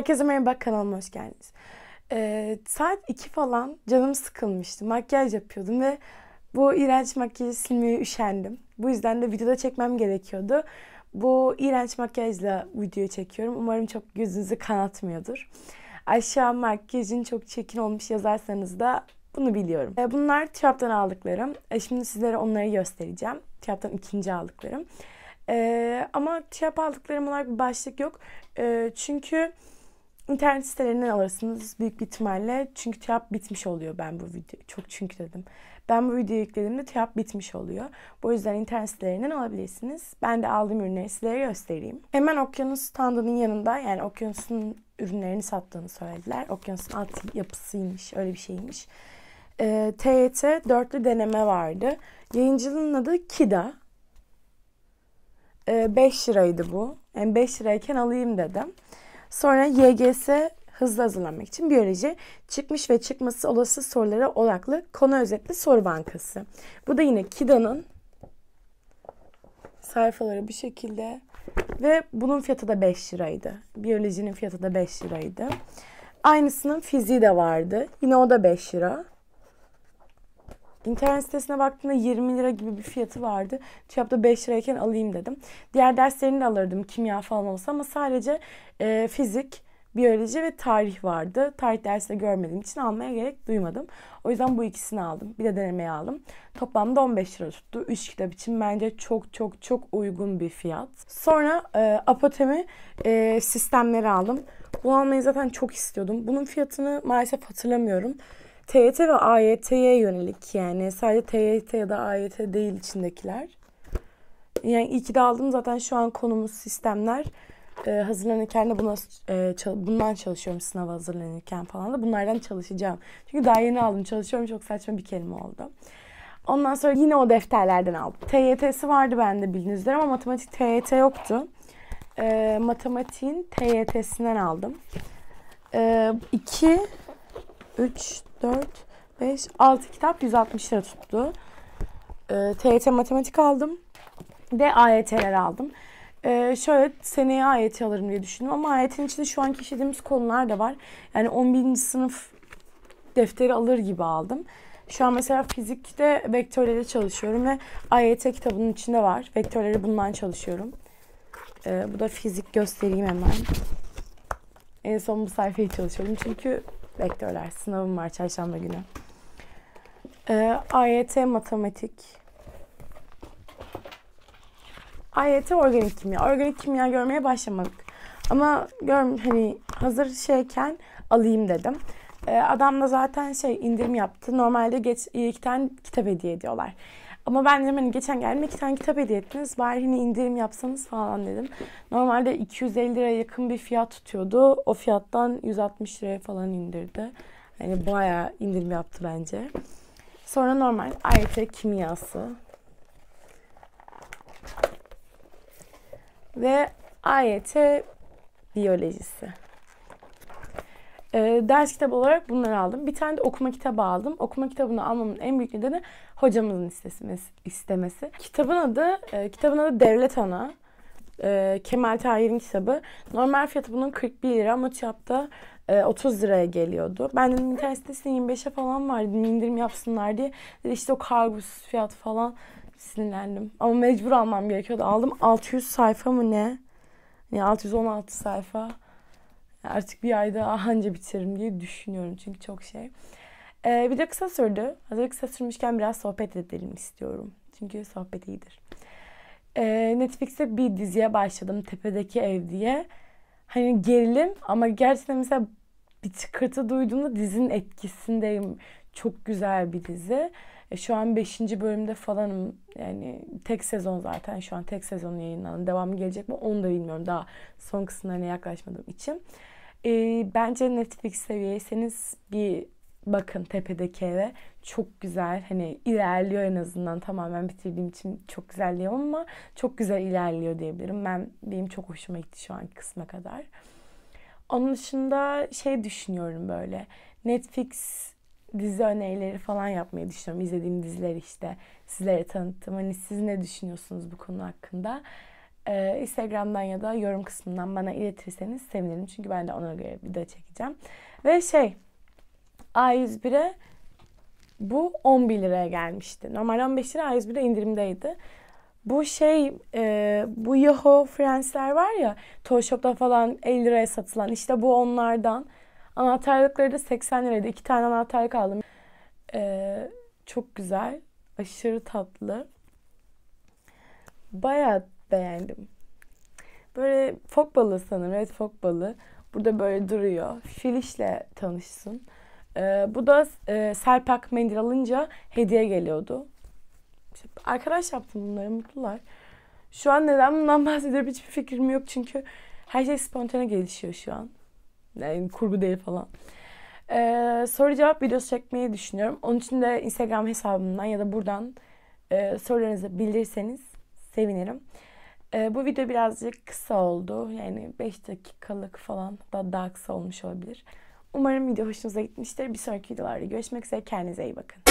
Herkese merhaba kanalıma hoş geldiniz. Ee, saat 2 falan canım sıkılmıştı. Makyaj yapıyordum ve bu iğrenç makyajı silmeye üşendim. Bu yüzden de videoda çekmem gerekiyordu. Bu iğrenç makyajla video çekiyorum. Umarım çok gözünüzü kanatmıyordur. Aşağı makyajın çok çirkin olmuş yazarsanız da bunu biliyorum. Ee, bunlar Trap'tan aldıklarım. Ee, şimdi sizlere onları göstereceğim. Trap'tan ikinci aldıklarım. Ee, ama Trap aldıklarım olarak bir başlık yok. Ee, çünkü internet sitelerinden alırsınız büyük bir ihtimalle. Çünkü TÜYAP bitmiş oluyor ben bu video. Çok çünkü dedim. Ben bu videoyu yüklediğimde TÜYAP bitmiş oluyor. Bu yüzden internet sitelerinden alabilirsiniz. Ben de aldığım ürünleri sizlere göstereyim. Hemen Okyanus standının yanında yani Okyanus'un ürünlerini sattığını söylediler. Okyanus'un alt yapısıymış. Öyle bir şeymiş. Ee, TYT dörtlü deneme vardı. Yayıncılığın adı Kida. Ee, 5 liraydı bu. Yani 5 lirayken alayım dedim. Sonra YGS hızlı hazırlanmak için biyoloji çıkmış ve çıkması olası sorulara odaklı konu özetli soru bankası. Bu da yine KİDA'nın sayfaları bu şekilde ve bunun fiyatı da 5 liraydı. Biyolojinin fiyatı da 5 liraydı. Aynısının fiziği de vardı. Yine o da 5 lira. İnternet sitesine baktığımda 20 lira gibi bir fiyatı vardı. TÜYAP'ta 5 lirayken alayım dedim. Diğer derslerini de alırdım kimya falan olsa ama sadece e, fizik, biyoloji ve tarih vardı. Tarih dersi de görmediğim için almaya gerek duymadım. O yüzden bu ikisini aldım. Bir de denemeyi aldım. Toplamda 15 lira tuttu. 3 kitap için bence çok çok çok uygun bir fiyat. Sonra e, apotemi e, sistemleri aldım. Bu almayı zaten çok istiyordum. Bunun fiyatını maalesef hatırlamıyorum. TYT ve AYT'ye yönelik yani sadece TYT ya da AYT değil içindekiler. Yani iyi de aldım zaten şu an konumuz sistemler. Ee, hazırlanırken de buna, e, çal- bundan çalışıyorum sınava hazırlanırken falan da bunlardan çalışacağım. Çünkü daha yeni aldım çalışıyorum çok saçma bir kelime oldu. Ondan sonra yine o defterlerden aldım. TYT'si vardı bende bildiğiniz üzere ama matematik TYT yoktu. Ee, matematiğin TYT'sinden aldım. 2, 3, 4, 5, 6 kitap 160 lira tuttu. Ee, TYT matematik aldım. Ve AYT'ler aldım. Ee, şöyle seneye AYT alırım diye düşündüm ama AYT'nin içinde şu anki işlediğimiz konular da var. Yani 11. sınıf defteri alır gibi aldım. Şu an mesela fizikte vektörleri çalışıyorum ve AYT kitabının içinde var. Vektörleri bundan çalışıyorum. Ee, bu da fizik göstereyim hemen. En son bu sayfayı çalışıyorum çünkü vektörler sınavım var çarşamba günü. Ee, AYT matematik. AYT organik kimya. Organik kimya görmeye başlamadık. Ama gör, hani hazır şeyken alayım dedim. Ee, adam da zaten şey indirim yaptı. Normalde geç, iki tane kitap hediye ediyorlar. Ama ben dedim hani geçen geldim iki tane kitap hediye ettiniz. Bari hani indirim yapsanız falan dedim. Normalde 250 liraya yakın bir fiyat tutuyordu. O fiyattan 160 liraya falan indirdi. Hani bayağı indirim yaptı bence. Sonra normal AYT kimyası. Ve AYT biyolojisi. Ee, ders kitabı olarak bunları aldım. Bir tane de okuma kitabı aldım. Okuma kitabını almamın en büyük nedeni hocamızın istemesi. Kitabın adı, e, kitabın adı Devlet Ana. E, Kemal Tahir'in kitabı. Normal fiyatı bunun 41 lira ama TÜYAP'ta e, 30 liraya geliyordu. Ben dedim internet sitesinde 25'e falan vardı indirim yapsınlar diye. Dedi işte o kargosuz fiyat falan sinirlendim. Ama mecbur almam gerekiyordu. Aldım 600 sayfa mı ne? Yani 616 sayfa. Artık bir ayda anca bitiririm diye düşünüyorum. Çünkü çok şey. Ee, bir de kısa sürdü. Hazır kısa sürmüşken biraz sohbet edelim istiyorum. Çünkü sohbet iyidir. Ee, Netflix'te bir diziye başladım. Tepedeki Ev diye. Hani gerilim ama gerçekten mesela bir tıkırtı duyduğumda dizinin etkisindeyim. Çok güzel bir dizi. E, şu an 5. bölümde falanım. Yani tek sezon zaten şu an tek sezon yayınlandı. Devamı gelecek mi onu da bilmiyorum. Daha son kısımlarına yaklaşmadığım için. E, bence Netflix seviyeyseniz bir bakın tepedeki eve. Çok güzel. Hani ilerliyor en azından. Tamamen bitirdiğim için çok güzel diyemem ama çok güzel ilerliyor diyebilirim. Ben benim çok hoşuma gitti şu anki kısma kadar. Onun dışında şey düşünüyorum böyle. Netflix dizi önerileri falan yapmayı düşünüyorum. İzlediğim diziler işte sizlere tanıttım. Hani siz ne düşünüyorsunuz bu konu hakkında? Ee, Instagram'dan ya da yorum kısmından bana iletirseniz sevinirim. Çünkü ben de ona göre video çekeceğim. Ve şey A101'e bu 11 liraya gelmişti. Normal 15 lira A101'de indirimdeydi. Bu şey e, bu Yahoo Friends'ler var ya Toy falan 50 liraya satılan işte bu onlardan. Anahtarlıkları da 80 liraydı. İki tane anahtarlık aldım. E, çok güzel. Aşırı tatlı. Bayağı beğendim. Böyle fok balığı sanırım. Evet fok balığı. Burada böyle duruyor. Filişle tanışsın. Ee, bu da e, Selpak mendil alınca hediye geliyordu. İşte arkadaş yaptım bunları mutlular. Şu an neden bundan bahsediyorum hiçbir fikrim yok çünkü her şey spontane gelişiyor şu an. Yani kurgu değil falan. Ee, soru cevap videosu çekmeyi düşünüyorum. Onun için de Instagram hesabımdan ya da buradan e, sorularınızı bildirirseniz sevinirim. E, bu video birazcık kısa oldu. Yani 5 dakikalık falan da daha kısa olmuş olabilir. Umarım video hoşunuza gitmiştir. Bir sonraki videolarda görüşmek üzere. Kendinize iyi bakın.